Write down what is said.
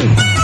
Woo!